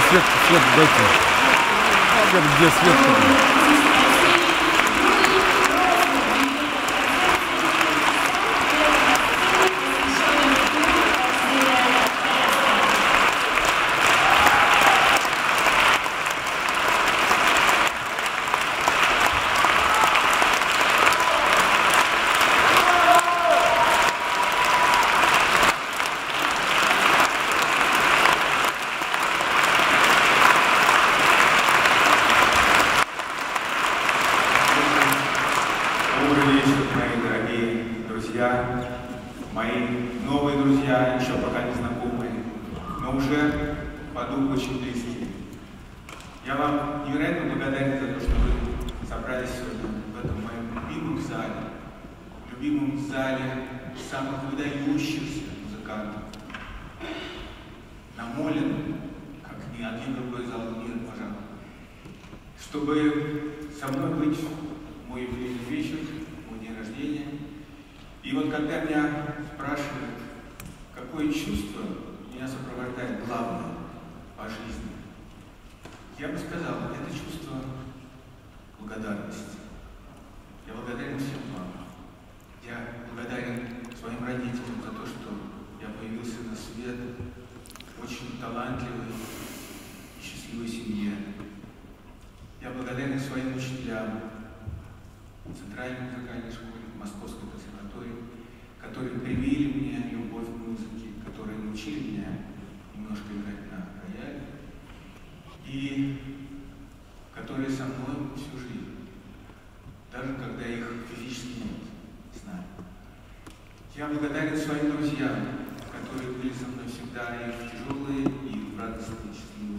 свет, свет дайте. Свет, где свет? Добрый вечер, мои дорогие друзья, мои новые друзья, еще пока не знакомые, но уже по духу очень близкие. Я вам невероятно благодарен за то, что вы собрались сегодня в этом моем любимом зале, любимом зале самых выдающихся музыкантов. Намолен, как ни один другой зал мира, пожалуй чтобы со мной быть мой юбилейный вечер, мой день рождения. И вот когда меня спрашивают, какое чувство меня сопровождает главное по жизни, я бы сказал, это чувство благодарности. Я благодарен всем вам. Я благодарен своим родителям за то, что я появился на свет в очень талантливой и счастливой семье. Я благодарен своим учителям Центральной музыкальной школе, Московской консерватории, которые привили мне любовь к музыке, которые научили меня немножко играть на рояле, и которые со мной всю жизнь, даже когда их физически нет с нами. Я благодарен своим друзьям, которые были со мной всегда и в тяжелые, и в радостные, счастливые